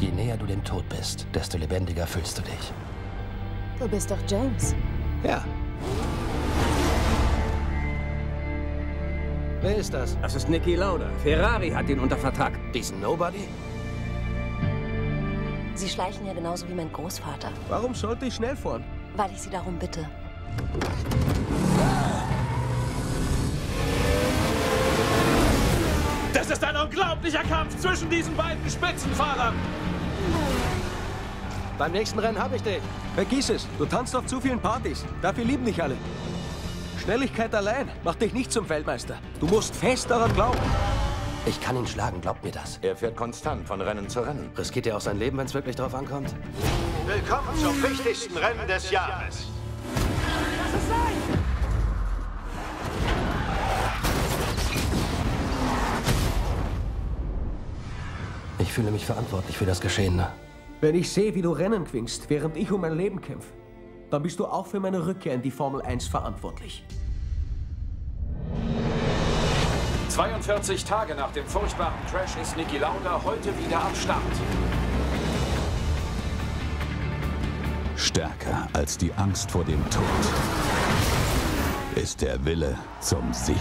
Je näher du dem Tod bist, desto lebendiger fühlst du dich. Du bist doch James. Ja. Wer ist das? Das ist Niki Lauda. Ferrari hat ihn unter Vertrag. Diesen Nobody? Sie schleichen ja genauso wie mein Großvater, Warum sollte ich schnell fahren? weil ich Sie darum bitte. Ein unglaublicher Kampf zwischen diesen beiden Spitzenfahrern. Beim nächsten Rennen habe ich dich. Vergiss es, du tanzt auf zu vielen Partys. Dafür lieben dich alle. Schnelligkeit allein macht dich nicht zum Weltmeister. Du musst fest daran glauben. Ich kann ihn schlagen, glaubt mir das. Er fährt konstant von Rennen zu Rennen. Riskiert er auch sein Leben, wenn es wirklich drauf ankommt? Willkommen zum wichtigsten Rennen des Jahres. Ich fühle mich verantwortlich für das Geschehene. Wenn ich sehe, wie du Rennen gewinnst, während ich um mein Leben kämpfe, dann bist du auch für meine Rückkehr in die Formel 1 verantwortlich. 42 Tage nach dem furchtbaren Crash ist Niki Lauda heute wieder am Start. Stärker als die Angst vor dem Tod ist der Wille zum Sieg.